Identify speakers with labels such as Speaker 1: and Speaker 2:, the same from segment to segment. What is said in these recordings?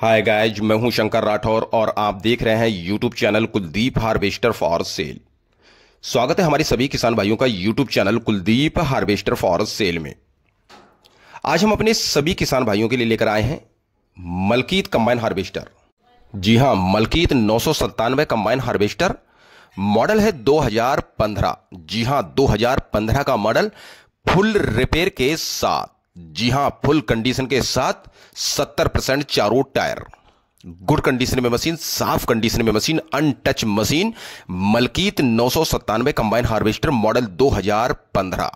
Speaker 1: हाय guys, मैं हूँ शंकर राठौर और आप देख रहे हैं YouTube channel Kuldeep harvester for sale. स्वागत है हमारे सभी किसान भाइयों का YouTube channel Kuldeep harvester for sale में। आज हम अपने सभी किसान भाइयों के लिए लेकर आए हैं मलकीत कंबाइन हार्वेस्टर। जी हाँ, मलकीत नौ सौ सत्तानवे कंबाइन हार्वेस्टर। मॉडल है 2015 जी हाँ 2015 का मॉडल फुल रिपेयर के साथ। जी हाँ, फुल कंडीशन के साथ 70 परसेंट चारों टायर। गुड कंडीशन में मशीन, साफ़ कंडीशन में मशीन अनटच मशीन, मलकीत नौ सौ सत्तानवे कंबाइन हार्वेस्टर मॉडल 2015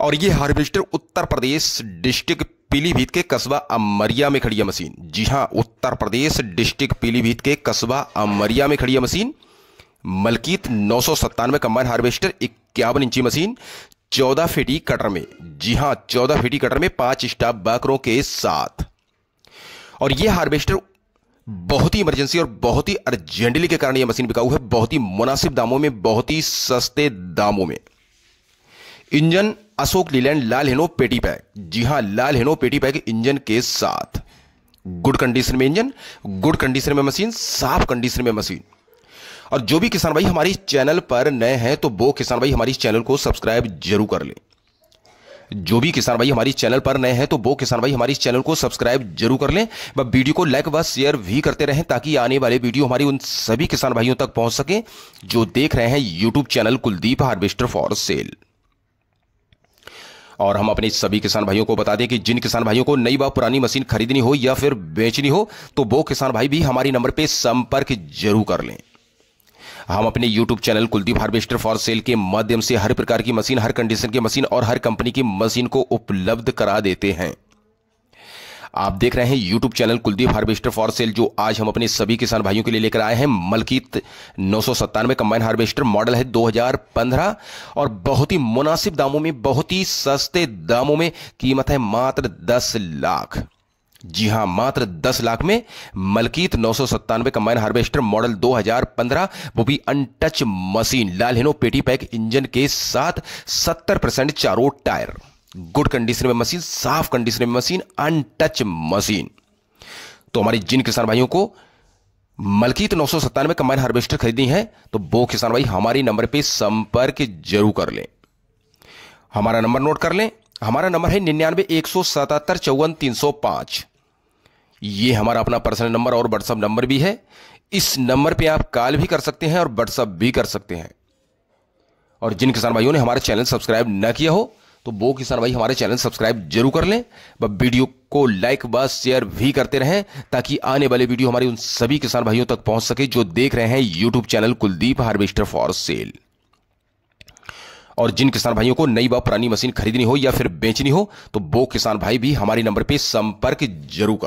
Speaker 1: और ये हार्वेस्टर उत्तर प्रदेश डिस्ट्रिक्ट पीलीभीत के कस्बा अमरिया में खड़ी है मशीन। जी हाँ, उत्तर प्रदेश डिस्ट्रिक्ट पीलीभीत के कस्बा अमरिया में खड़ी है मशीन। मलकीत नौ सौ सत्तानवे कंबाइन हार्वेस्टर इक्यावन इंची मशीन चौदह फीटी कटर में। जी हाँ, चौदह फीटी कटर में पाँच स्टाफ बकरों के साथ। और यह हार्वेस्टर बहुत ही इमरजेंसी और बहुत ही अर्जेंटली के कारण यह मशीन बिकाऊ है, बहुत ही मुनासिब दामों में, बहुत ही सस्ते दामों में। इंजन अशोक लीलैंड लाल हेनो पेटी पैक। जी हाँ, लाल हेनो पेटी पैक इंजन के साथ। गुड कंडीशन में इंजन, गुड कंडीशन में मशीन, साफ़ कंडीशन में मशीन। और जो भी किसान भाई हमारी चैनल पर नए हैं तो वो किसान भाई हमारी चैनल को सब्सक्राइब ज़रूर कर लें। जो भी किसान भाई हमारी चैनल पर नए हैं तो वो किसान भाई हमारी चैनल को सब्सक्राइब ज़रूर कर लें। व वीडियो को लाइक व शेयर भी करते रहें, ताकि आने वाले वीडियो हमारी उन सभी किसान भाइयों तक पहुँच सके, जो देख रहे हैं YouTube channel Kuldeep harvester for sale. और हम अपने सभी किसान भाइयों को बता दें कि जिन किसान भाइयों को नई व पुरानी मशीन खरीदनी हो या फिर बेचनी हो तो वो किसान भाई भी हमारी नंबर पर संपर्क ज़रूर कर लें। हम अपने YouTube channel Kuldeep harvester for sale के माध्यम से हर प्रकार की मशीन, हर कंडीशन की मशीन और हर कंपनी की मशीन को उपलब्ध करा देते हैं। आप देख रहे हैं YouTube channel Kuldeep harvester for sale जो आज हम अपने सभी किसान भाइयों के लिए लेकर आए हैं। मलकीत नौ सौ सत्तानवे कंबाइन हार्वेस्टर मॉडल है 2015 और बहुत ही मुनासिब दामों में, बहुत ही सस्ते दामों में कीमत है मात्र 10 लाख। जी हाँ, मात्र 10 लाख में मलकीत नौ सौ सत्तानवे कंबाइन हार्वेस्टर मॉडल 2015 वो भी अनटच मशीन लाल हिनो पेटी पैक इंजन के साथ 70 परसेंट चारों टायर। गुड कंडीशन में मशीन साफ़ कंडीशन में मशीन अनटच मशीन तो हमारे जिन किसान भाइयों को मलकीत नौ सौ सत्तानवे कंबाइन हार्वेस्टर खरीदनी है तो वो किसान भाई हमारे नंबर पर संपर्क ज़रूर कर लें। हमारा नंबर नोट कर लें। हमारा नंबर है निन्यानवे एक सौ सतहत्तर चौवन तीन सौ पाँच। ये हमारा अपना पर्सनल नंबर और व्हाट्सअप नंबर भी है। इस नंबर पे आप कॉल भी कर सकते हैं और व्हाट्सअप भी कर सकते हैं। और जिन किसान भाइयों ने हमारा चैनल सब्सक्राइब न किया हो तो वो किसान भाई हमारे चैनल सब्सक्राइब ज़रूर कर लें। व वीडियो को लाइक व शेयर भी करते रहें, ताकि आने वाले वीडियो हमारे उन सभी किसान भाइयों तक पहुँच सके जो देख रहे हैं YouTube channel Kuldeep harvester for sale और जिन किसान भाइयों को नई व पुरानी मशीन खरीदनी हो या फिर बेचनी हो तो वो किसान भाई भी हमारे नंबर पर संपर्क ज़रूर कर।